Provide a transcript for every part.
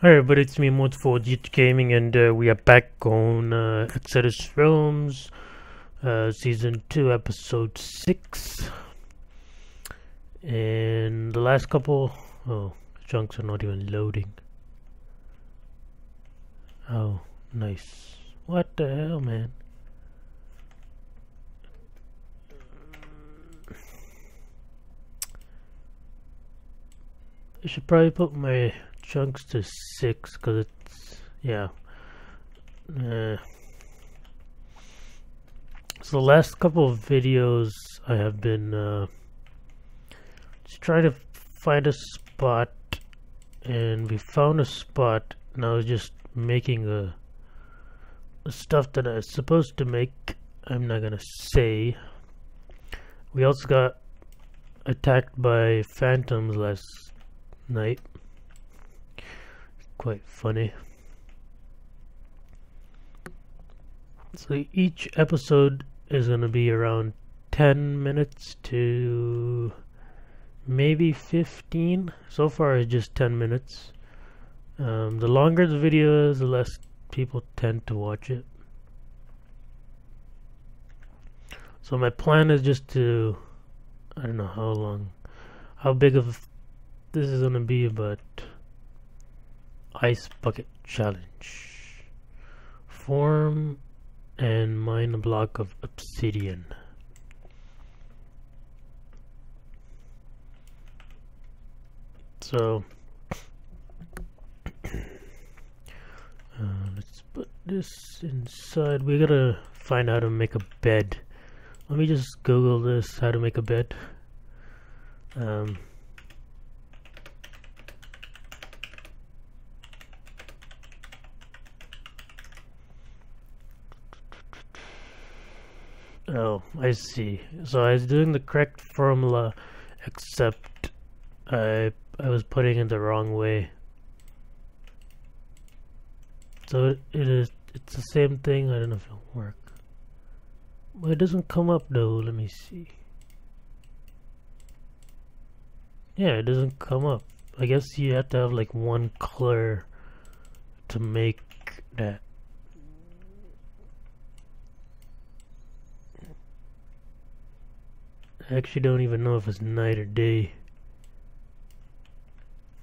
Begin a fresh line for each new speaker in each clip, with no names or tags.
Hi everybody, it's me Mohit4GH Gaming and uh, we are back on uh, Exodus Realms uh, Season 2 Episode 6 and the last couple oh chunks are not even loading. Oh nice. What the hell man? I should probably put my chunks to six because it's yeah. Uh, so the last couple of videos I have been uh, just trying to find a spot and we found a spot and I was just making a, a stuff that I was supposed to make I'm not gonna say. We also got attacked by phantoms last night quite funny. So each episode is going to be around 10 minutes to maybe 15. So far it's just 10 minutes. Um, the longer the video is, the less people tend to watch it. So my plan is just to, I don't know how long, how big of this is going to be, but Ice Bucket Challenge. Form and mine a block of obsidian. So, uh, let's put this inside. We gotta find how to make a bed. Let me just Google this, how to make a bed. Um, Oh, I see. So I was doing the correct formula, except I I was putting it the wrong way. So it, it is it's the same thing. I don't know if it'll work. But it doesn't come up though. Let me see. Yeah, it doesn't come up. I guess you have to have like one color to make that. I actually don't even know if it's night or day.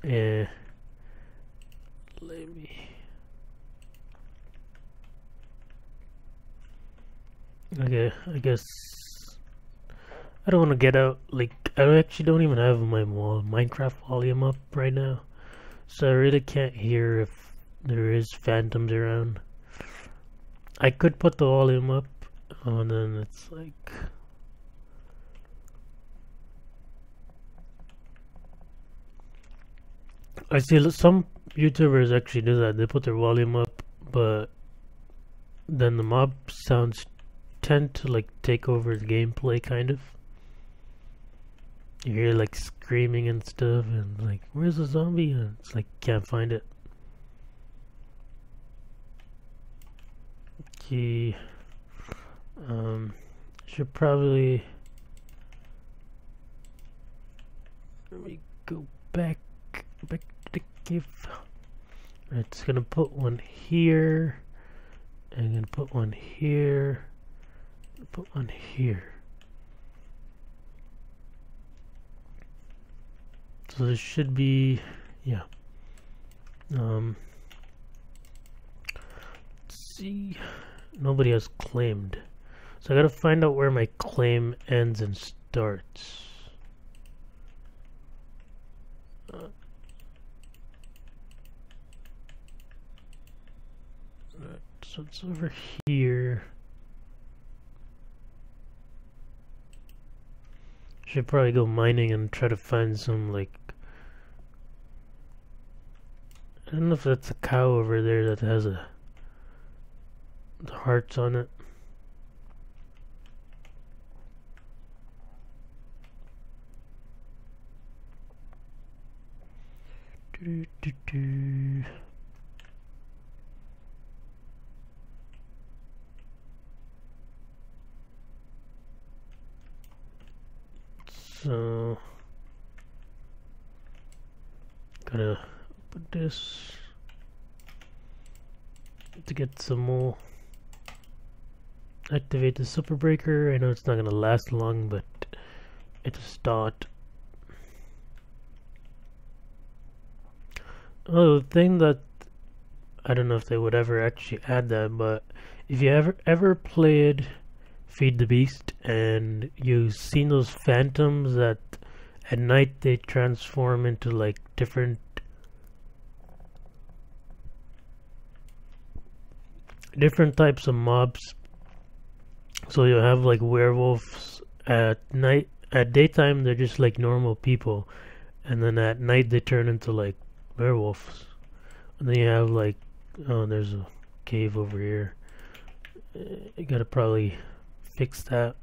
Yeah. Let me. Okay, I guess I don't want to get out. Like, I actually don't even have my Minecraft volume up right now, so I really can't hear if there is phantoms around. I could put the volume up, and then it's like. I see some YouTubers actually do that. They put their volume up, but then the mob sounds tend to like take over the gameplay, kind of. You hear like screaming and stuff, and like, where's the zombie? And it's like, can't find it. Okay. Um, should probably. Let me go back give. It's gonna put one here. I'm gonna put one here. Put one here. So this should be, yeah. Um. Let's see, nobody has claimed. So I gotta find out where my claim ends and starts. Uh, so it's over here. Should probably go mining and try to find some like I don't know if that's a cow over there that has a the hearts on it. Do, do, do. So gonna put this to get some more. Activate the super breaker. I know it's not gonna last long, but it's a start. Oh, the thing that I don't know if they would ever actually add that, but if you ever ever played Feed the Beast and you've seen those phantoms that at night they transform into like different different types of mobs. So you have like werewolves at night. At daytime they're just like normal people, and then at night they turn into like werewolves. And then you have like, oh, there's a cave over here. Uh, you gotta probably fix that.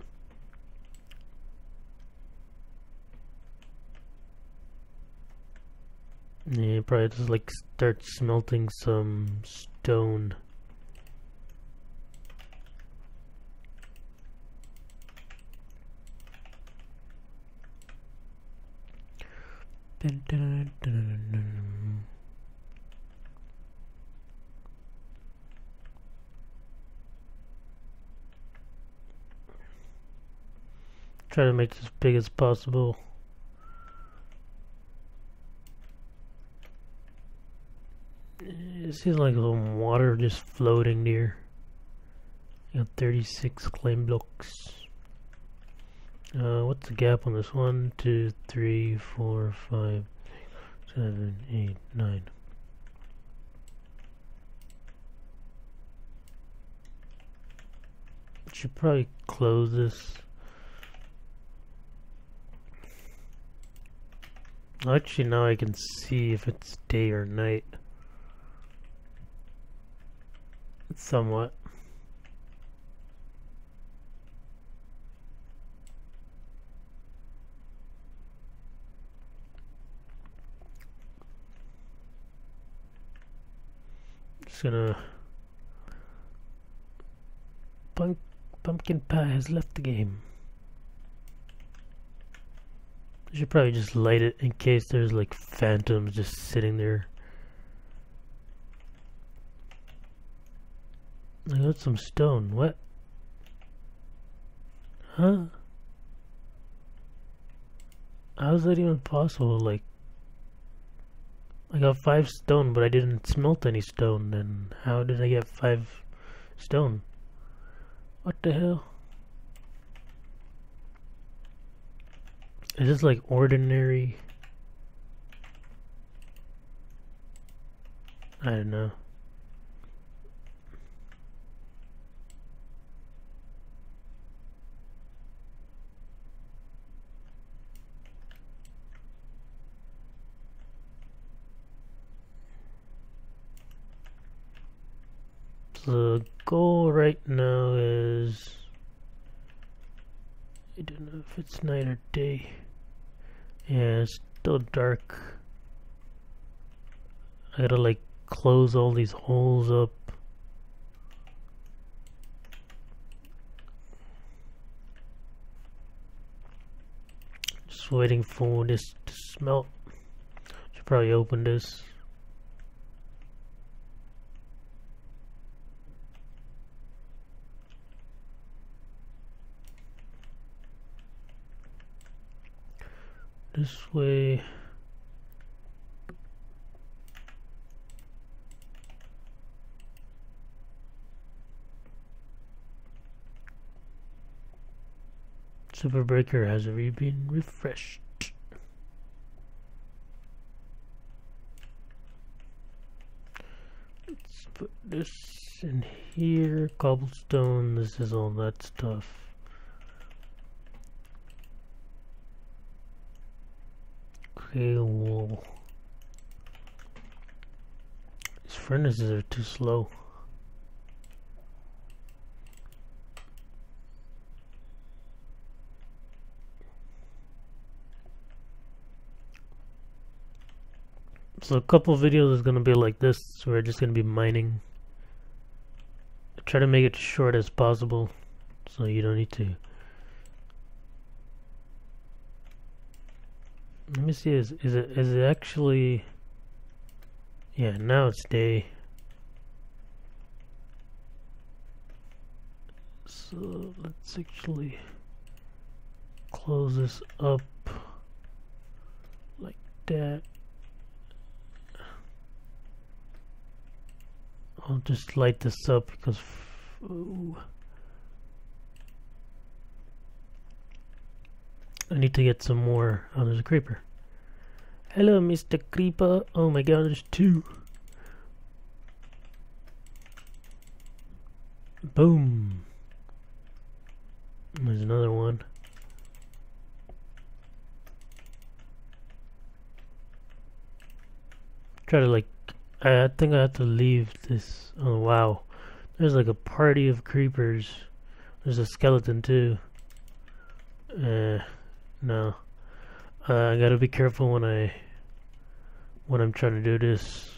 Yeah, probably just like start smelting some stone. Dun, dun, dun, Try to make this as big as possible. It seems like some water just floating near. You got 36 claim blocks. Uh, what's the gap on this? One, two, three, four, five, six, seven, eight, nine. Should probably close this. Actually, now I can see if it's day or night. Somewhat. Just gonna... Punk Pumpkin Pie has left the game. I should probably just light it in case there's like phantoms just sitting there. I got some stone. What? Huh? How is that even possible? Like, I got five stone, but I didn't smelt any stone. Then how did I get five stone? What the hell? Is this like ordinary? I don't know. The goal right now is I don't know if it's night or day. Yeah, it's still dark. I gotta like close all these holes up. Just waiting for this to smelt. Should probably open this. This way Super Breaker has already been refreshed. Let's put this in here. Cobblestone, this is all that stuff. Well, these furnaces are too slow. So a couple videos is gonna be like this, we're just gonna be mining. Try to make it as short as possible, so you don't need to Let me see. Is is it is it actually? Yeah, now it's day. So let's actually close this up like that. I'll just light this up because. Ooh. I need to get some more. Oh, there's a creeper. Hello, Mr. Creeper. Oh my god, there's two. Boom. There's another one. Try to like, I think I have to leave this. Oh wow. There's like a party of creepers. There's a skeleton too. Uh, no. Uh, I gotta be careful when I, when I'm trying to do this.